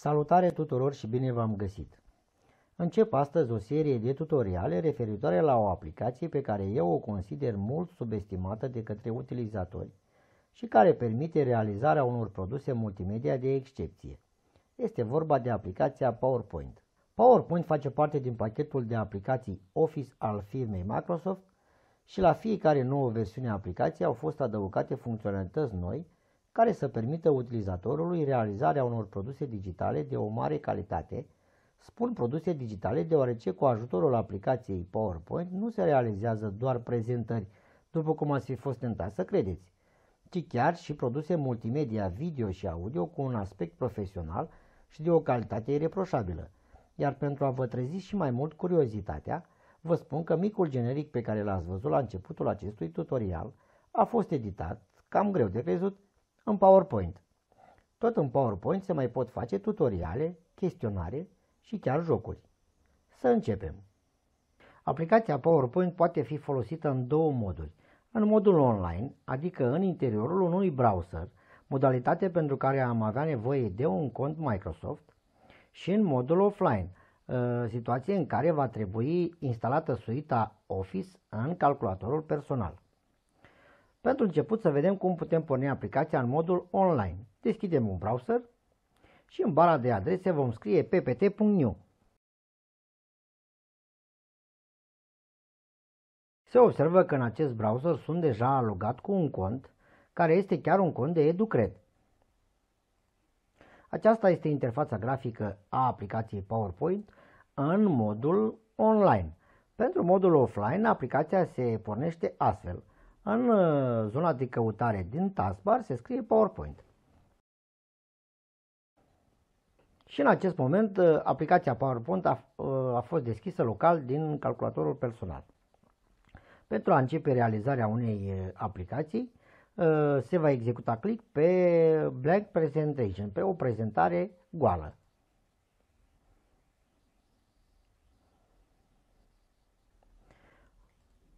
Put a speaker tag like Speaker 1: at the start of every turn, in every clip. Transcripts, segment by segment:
Speaker 1: Salutare tuturor și bine v-am găsit! Încep astăzi o serie de tutoriale referitoare la o aplicație pe care eu o consider mult subestimată de către utilizatori și care permite realizarea unor produse multimedia de excepție. Este vorba de aplicația PowerPoint. PowerPoint face parte din pachetul de aplicații Office al firmei Microsoft și la fiecare nouă versiune a aplicației au fost adăugate funcționalități noi care să permită utilizatorului realizarea unor produse digitale de o mare calitate. Spun produse digitale deoarece cu ajutorul aplicației PowerPoint nu se realizează doar prezentări, după cum ați fi fost tentat să credeți, ci chiar și produse multimedia video și audio cu un aspect profesional și de o calitate ireproșabilă. Iar pentru a vă trezi și mai mult curiozitatea, vă spun că micul generic pe care l-ați văzut la începutul acestui tutorial a fost editat, cam greu de crezut, în PowerPoint. Tot în PowerPoint se mai pot face tutoriale, chestionare și chiar jocuri. Să începem. Aplicația PowerPoint poate fi folosită în două moduri. În modul online, adică în interiorul unui browser, modalitate pentru care am avea nevoie de un cont Microsoft, și în modul offline, ă, situație în care va trebui instalată suita Office în calculatorul personal. Pentru început să vedem cum putem porni aplicația în modul online. Deschidem un browser și în bara de adrese vom scrie ppt.new. Se observă că în acest browser sunt deja logat cu un cont, care este chiar un cont de EduCred. Aceasta este interfața grafică a aplicației PowerPoint în modul online. Pentru modul offline, aplicația se pornește astfel. În uh, zona de căutare din taskbar se scrie PowerPoint. Și în acest moment uh, aplicația PowerPoint a, uh, a fost deschisă local din calculatorul personal. Pentru a începe realizarea unei aplicații, se va executa click pe Blank Presentation, pe o prezentare goală.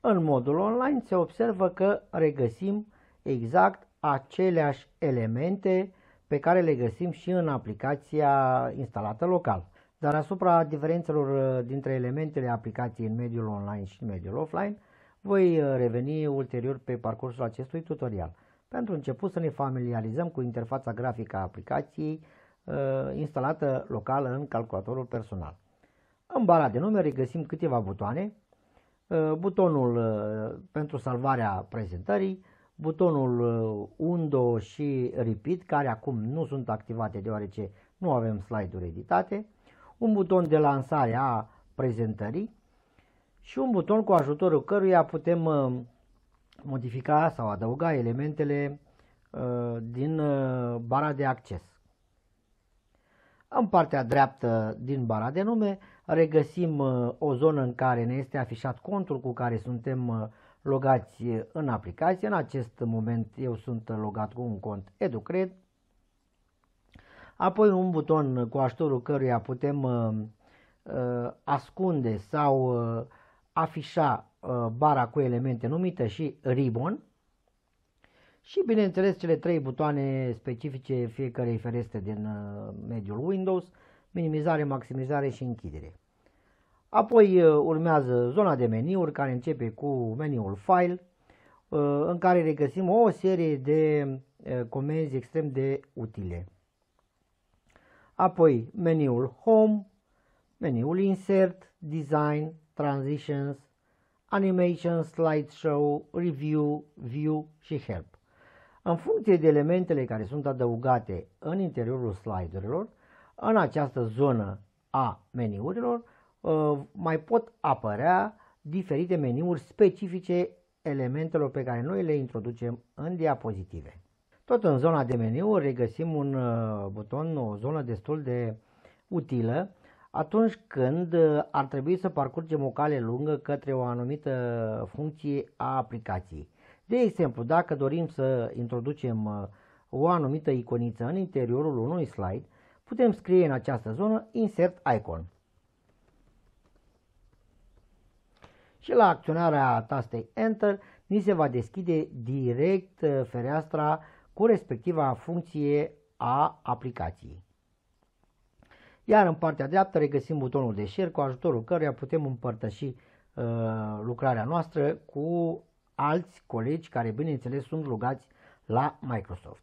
Speaker 1: În modul online se observă că regăsim exact aceleași elemente pe care le găsim și în aplicația instalată local. Dar asupra diferențelor uh, dintre elementele aplicației în mediul online și în mediul offline, voi uh, reveni ulterior pe parcursul acestui tutorial. Pentru început să ne familiarizăm cu interfața grafică a aplicației uh, instalată local în calculatorul personal. În bara de numere găsim câteva butoane Uh, butonul uh, pentru salvarea prezentării, butonul uh, Undo și Repeat, care acum nu sunt activate deoarece nu avem slide-uri editate, un buton de lansare a prezentării și un buton cu ajutorul căruia putem modifica sau adăuga elementele din bara de acces. În partea dreaptă din bara de nume regăsim uh, o zonă în care ne este afișat contul cu care suntem uh, logați în aplicație. În acest moment eu sunt logat cu un cont EduCred. Apoi un buton cu ajutorul căruia putem uh, ascunde sau afișa bara cu elemente numită și ribbon și bineînțeles cele trei butoane specifice fiecarei ferestre din uh, mediul Windows, minimizare, maximizare și închidere. Apoi uh, urmează zona de meniuri care începe cu meniul File, uh, în care regăsim o serie de comenzi extrem de utile. Apoi meniul Home, meniul Insert, Design, Transitions, Animation, Slideshow, Review, View și Help. În funcție de elementele care sunt adăugate în interiorul slide-urilor, în această zonă a meniurilor, uh, mai pot apărea diferite meniuri specifice elementelor pe care noi le introducem în diapozitive. Tot în zona de meniu regăsim un uh, buton, o zonă destul de utilă atunci când uh, ar trebui să parcurgem o cale lungă către o anumită funcție a aplicației. De exemplu, dacă dorim să introducem uh, o anumită iconiță în interiorul unui slide, putem scrie în această zonă Insert Icon. Și la acționarea tastei Enter, ni se va deschide direct uh, fereastra cu respectiva funcție a aplicației. Iar în partea dreaptă regăsim butonul de share cu ajutorul căruia putem împărtăși uh, lucrarea noastră cu alți colegi care bineînțeles sunt rugați la Microsoft.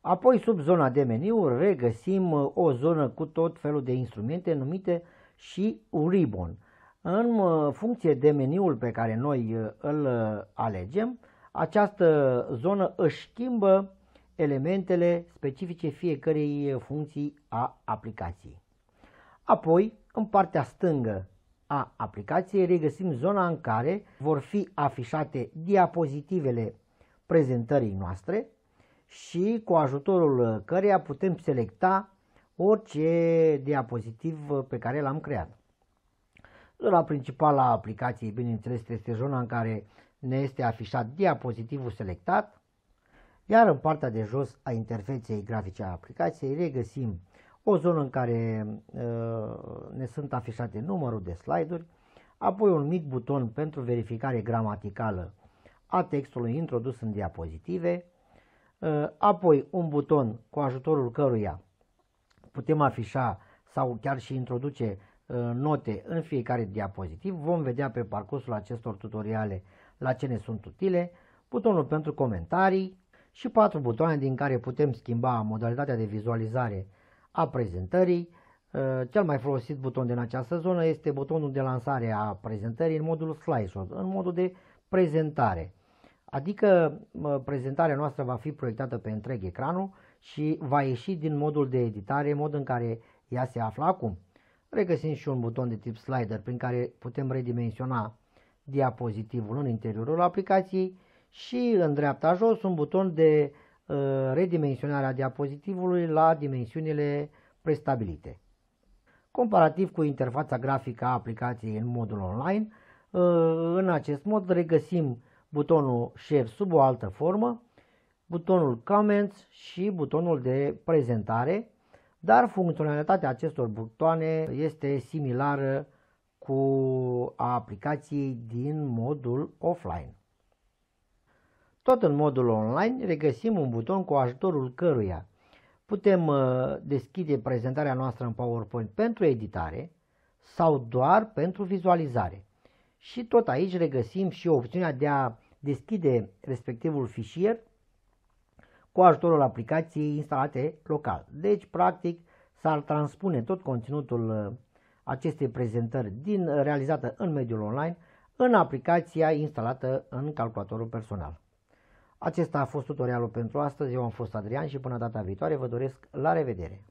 Speaker 1: Apoi sub zona de meniu regăsim uh, o zonă cu tot felul de instrumente numite și un ribbon. În uh, funcție de meniul pe care noi uh, îl alegem, această zonă își schimbă elementele specifice fiecărei funcții a aplicației. Apoi, în partea stângă a aplicației regăsim zona în care vor fi afișate diapozitivele prezentării noastre și cu ajutorul căreia putem selecta orice diapozitiv pe care l-am creat. Zona principală a aplicației, bineînțeles, este zona în care ne este afișat diapozitivul selectat, iar în partea de jos a interfeței grafice a aplicației regăsim o zonă în care uh, ne sunt afișate numărul de slide-uri, apoi un mic buton pentru verificare gramaticală a textului introdus în diapozitive, uh, apoi un buton cu ajutorul căruia putem afișa sau chiar și introduce uh, note în fiecare diapozitiv. Vom vedea pe parcursul acestor tutoriale la ce ne sunt utile, butonul pentru comentarii și patru butoane din care putem schimba modalitatea de vizualizare a prezentării. Uh, cel mai folosit buton din această zonă este butonul de lansare a prezentării în modul slideshow, în modul de prezentare. Adică prezentarea noastră va fi proiectată pe întreg ecranul și va ieși din modul de editare, mod în care ea se află acum. Regăsim și un buton de tip slider prin care putem redimensiona diapozitivul în interiorul aplicației și în dreapta jos un buton de uh, redimensionare a diapozitivului la dimensiunile prestabilite. Comparativ cu interfața grafică a aplicației în modul online, uh, în acest mod regăsim butonul Share sub o altă formă, butonul Comments și butonul de prezentare, dar funcționalitatea acestor butoane este similară cu a aplicației din modul offline. Tot în modul online regăsim un buton cu ajutorul căruia putem uh, deschide prezentarea noastră în PowerPoint pentru editare sau doar pentru vizualizare. Și tot aici regăsim și opțiunea de a deschide respectivul fișier cu ajutorul aplicației instalate local. Deci, practic, s-ar transpune tot conținutul uh, acestei prezentări din realizată în mediul online în aplicația instalată în calculatorul personal. Acesta a fost tutorialul pentru astăzi, eu am fost Adrian și până data viitoare vă doresc la revedere!